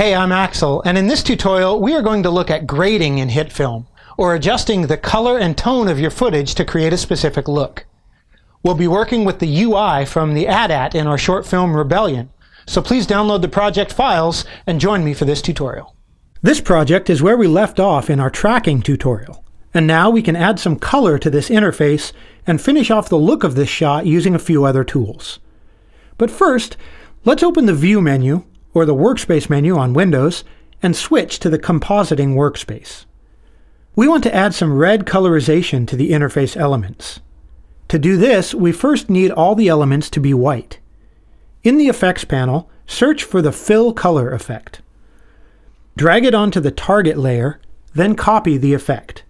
Hey, I'm Axel, and in this tutorial we are going to look at grading in HitFilm, or adjusting the color and tone of your footage to create a specific look. We'll be working with the UI from the AT-AT in our short film Rebellion, so please download the project files and join me for this tutorial. This project is where we left off in our tracking tutorial, and now we can add some color to this interface and finish off the look of this shot using a few other tools. But first, let's open the View menu or the Workspace menu on Windows and switch to the Compositing workspace. We want to add some red colorization to the interface elements. To do this, we first need all the elements to be white. In the Effects panel, search for the Fill Color effect. Drag it onto the target layer, then copy the effect.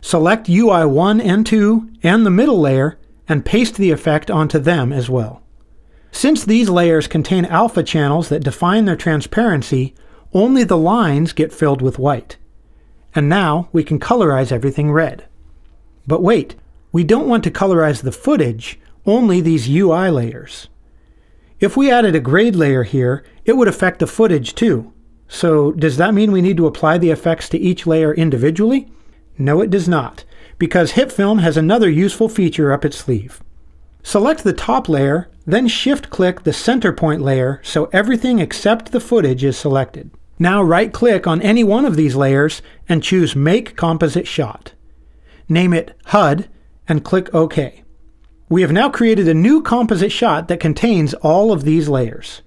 Select UI 1 and 2 and the middle layer and paste the effect onto them as well. Since these layers contain alpha channels that define their transparency, only the lines get filled with white. And now we can colorize everything red. But wait, we don't want to colorize the footage, only these UI layers. If we added a grade layer here, it would affect the footage too. So does that mean we need to apply the effects to each layer individually? No, it does not, because HitFilm has another useful feature up its sleeve. Select the top layer, then shift-click the center point layer so everything except the footage is selected. Now right-click on any one of these layers and choose Make Composite Shot. Name it HUD and click OK. We have now created a new composite shot that contains all of these layers.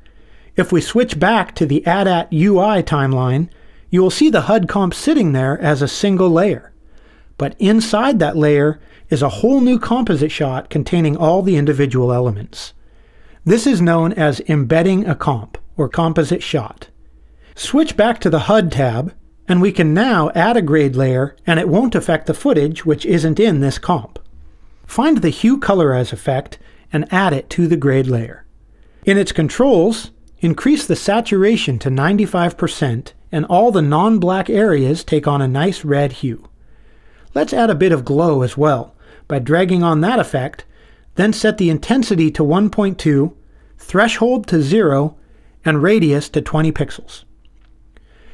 If we switch back to the AT-AT UI timeline, you will see the HUD comp sitting there as a single layer. But inside that layer, is a whole new composite shot containing all the individual elements. This is known as embedding a comp, or composite shot. Switch back to the HUD tab, and we can now add a grade layer, and it won't affect the footage which isn't in this comp. Find the Hue Colorize effect and add it to the grade layer. In its controls, increase the saturation to 95% and all the non-black areas take on a nice red hue. Let's add a bit of glow as well, by dragging on that effect, then set the intensity to 1.2, threshold to 0, and radius to 20 pixels.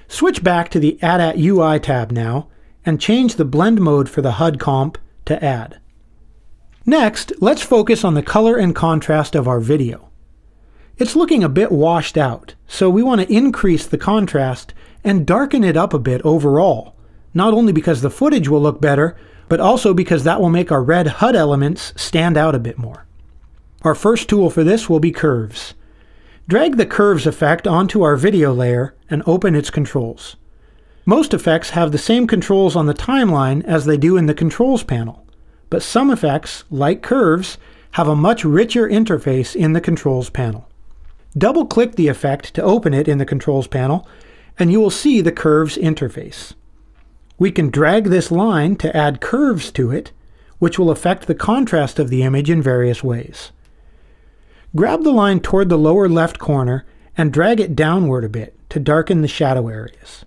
Switch back to the AT-AT UI tab now, and change the blend mode for the HUD comp to add. Next, let's focus on the color and contrast of our video. It's looking a bit washed out, so we want to increase the contrast and darken it up a bit overall, not only because the footage will look better, but also because that will make our red HUD elements stand out a bit more. Our first tool for this will be curves. Drag the curves effect onto our video layer and open its controls. Most effects have the same controls on the timeline as they do in the controls panel, but some effects, like curves, have a much richer interface in the controls panel. Double-click the effect to open it in the controls panel, and you will see the curves interface. We can drag this line to add curves to it, which will affect the contrast of the image in various ways. Grab the line toward the lower left corner and drag it downward a bit to darken the shadow areas.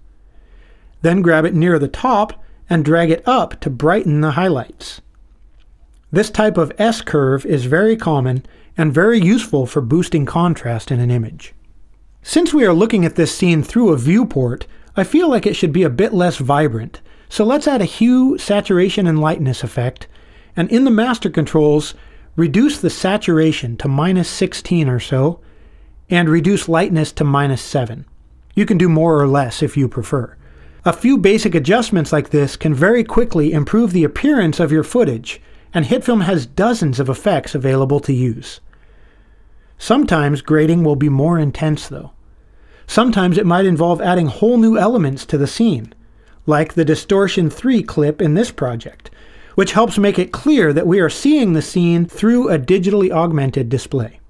Then grab it near the top and drag it up to brighten the highlights. This type of S-curve is very common and very useful for boosting contrast in an image. Since we are looking at this scene through a viewport, I feel like it should be a bit less vibrant, so let's add a hue, saturation, and lightness effect, and in the master controls, reduce the saturation to minus 16 or so, and reduce lightness to minus 7. You can do more or less if you prefer. A few basic adjustments like this can very quickly improve the appearance of your footage, and HitFilm has dozens of effects available to use. Sometimes grading will be more intense though. Sometimes it might involve adding whole new elements to the scene, like the Distortion 3 clip in this project, which helps make it clear that we are seeing the scene through a digitally augmented display.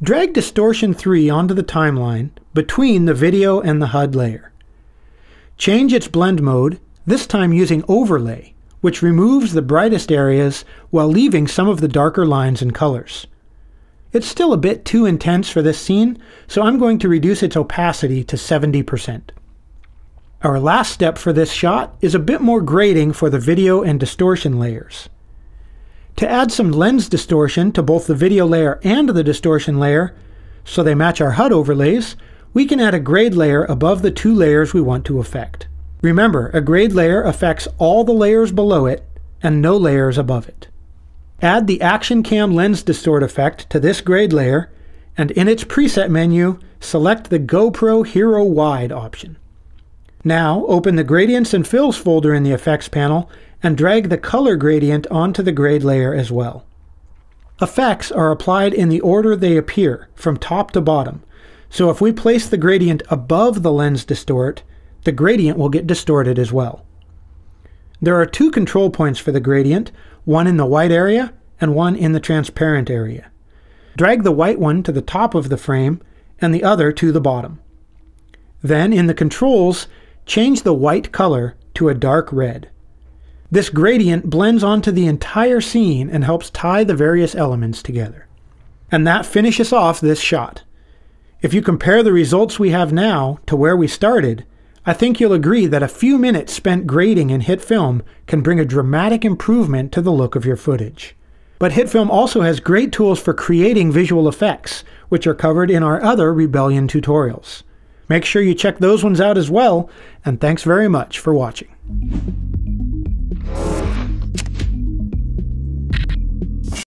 Drag Distortion 3 onto the timeline between the video and the HUD layer. Change its blend mode, this time using Overlay, which removes the brightest areas while leaving some of the darker lines and colors. It's still a bit too intense for this scene, so I'm going to reduce its opacity to 70%. Our last step for this shot is a bit more grading for the video and distortion layers. To add some lens distortion to both the video layer and the distortion layer, so they match our HUD overlays, we can add a grade layer above the two layers we want to affect. Remember, a grade layer affects all the layers below it and no layers above it. Add the Action Cam Lens Distort effect to this grade layer, and in its preset menu, select the GoPro Hero Wide option. Now, open the Gradients and Fills folder in the Effects panel and drag the color gradient onto the grade layer as well. Effects are applied in the order they appear, from top to bottom, so if we place the gradient above the lens distort, the gradient will get distorted as well. There are two control points for the gradient, one in the white area and one in the transparent area. Drag the white one to the top of the frame and the other to the bottom. Then in the controls, change the white color to a dark red. This gradient blends onto the entire scene and helps tie the various elements together. And that finishes off this shot. If you compare the results we have now to where we started, I think you'll agree that a few minutes spent grading in HitFilm Film can bring a dramatic improvement to the look of your footage. But HitFilm also has great tools for creating visual effects, which are covered in our other Rebellion tutorials. Make sure you check those ones out as well, and thanks very much for watching.